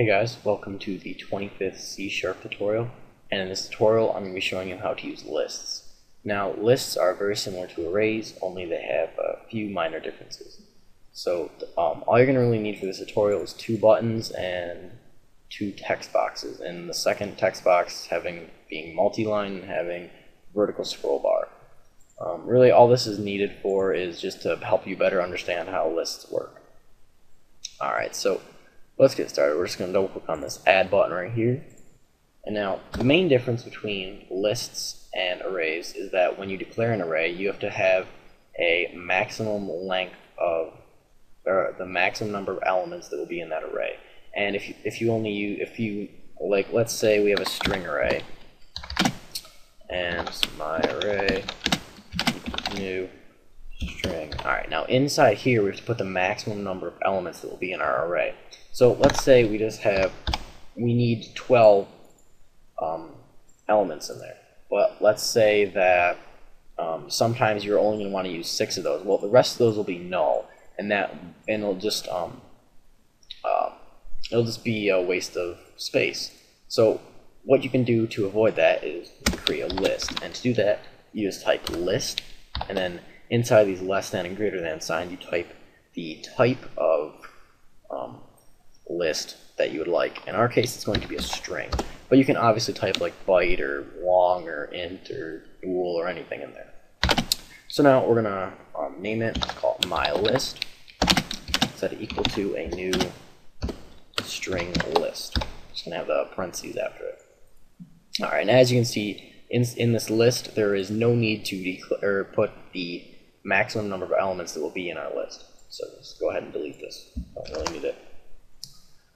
Hey guys, welcome to the 25th C Sharp tutorial, and in this tutorial I'm going to be showing you how to use lists. Now, lists are very similar to arrays, only they have a few minor differences. So, um, all you're going to really need for this tutorial is two buttons and two text boxes, and the second text box having being multi-line and having vertical scroll bar. Um, really, all this is needed for is just to help you better understand how lists work. Alright, so let's get started. We're just going to double click on this add button right here. And now the main difference between lists and arrays is that when you declare an array, you have to have a maximum length of or the maximum number of elements that will be in that array. And if you, if you only use, if you like let's say we have a string array and my array new string. Alright, now inside here we have to put the maximum number of elements that will be in our array. So let's say we just have, we need 12 um, elements in there. But let's say that um, sometimes you're only going to want to use six of those. Well, the rest of those will be null, and that and it'll just um, uh, it'll just be a waste of space. So what you can do to avoid that is create a list, and to do that, you just type list, and then inside these less than and greater than signs, you type the type of um, list that you would like. In our case, it's going to be a string. But you can obviously type like byte or long or int or bool or anything in there. So now we're going to um, name it, call it my list, set it equal to a new string list. Just going to have the parentheses after it. Alright, and as you can see, in, in this list, there is no need to declare, put the maximum number of elements that will be in our list. So let's go ahead and delete this. Don't really need it.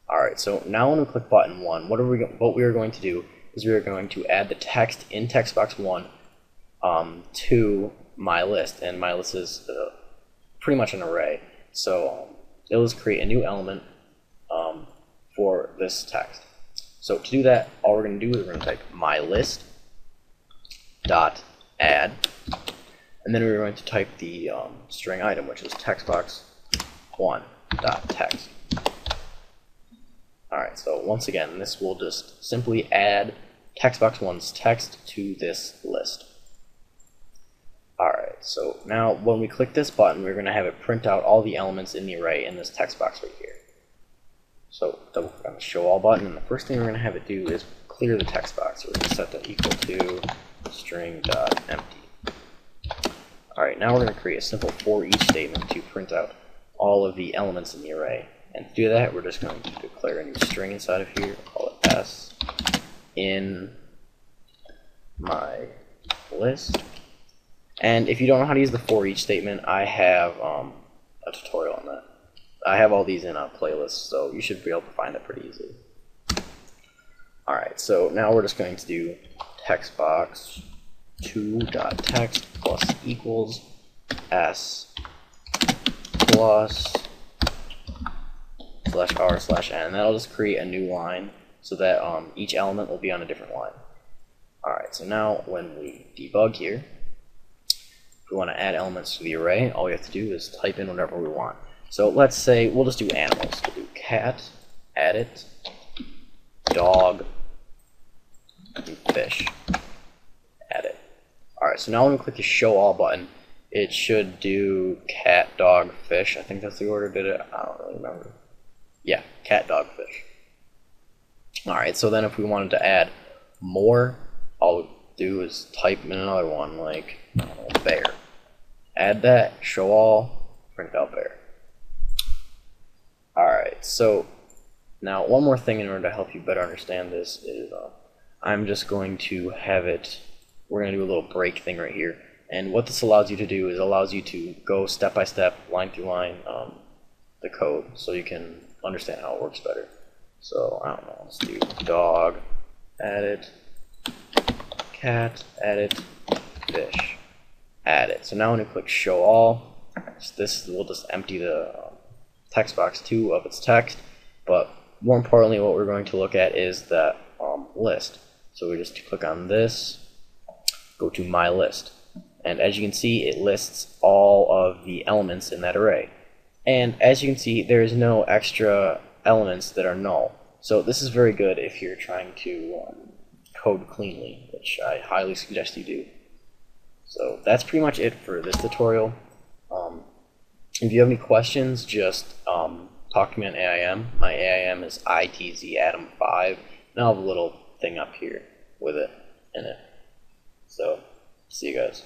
Alright, so now when we click button 1, what, are we what we are going to do is we are going to add the text in text box 1 um, to my list, and my list is uh, pretty much an array. So um, it'll just create a new element um, for this text. So to do that, all we're going to do is we're going to type my list dot add, and then we're going to type the um, string item, which is text box 1 dot text. Alright, so once again, this will just simply add textbox1's text to this list. Alright, so now when we click this button, we're going to have it print out all the elements in the array in this text box right here. So double click on the show all button, and the first thing we're going to have it do is clear the text box. So we're going to set that equal to string.empty. Alright, now we're going to create a simple for each statement to print out all of the elements in the array. And to do that, we're just going to declare a new string inside of here, call it s, in my list. And if you don't know how to use the for each statement, I have um, a tutorial on that. I have all these in a playlist, so you should be able to find it pretty easily. Alright, so now we're just going to do text box 2.text plus equals s plus slash r slash n. That'll just create a new line so that um, each element will be on a different line. Alright, so now when we debug here, if we want to add elements to the array, all we have to do is type in whatever we want. So let's say, we'll just do animals. We'll do cat, add it, dog, fish, add it. Alright, so now when we click the show all button, it should do cat, dog, fish. I think that's the order did it. I don't really remember. Yeah, cat, dog, fish. Alright, so then if we wanted to add more, all we do is type in another one, like know, bear. Add that, show all, print out bear. Alright, so now one more thing in order to help you better understand this is uh, I'm just going to have it, we're going to do a little break thing right here. And what this allows you to do is allows you to go step by step, line through line, um, the code, so you can understand how it works better. So, I don't know, let's do dog, edit, cat, edit, fish, add it. So now when we click show all, this will just empty the um, text box 2 of its text, but more importantly what we're going to look at is that um, list. So we just click on this, go to my list. And as you can see, it lists all of the elements in that array. And as you can see, there is no extra elements that are null. So this is very good if you're trying to um, code cleanly, which I highly suggest you do. So that's pretty much it for this tutorial. Um, if you have any questions, just um, talk to me on AIM. My AIM is iTzAdam5, and I'll have a little thing up here with it in it. So, see you guys.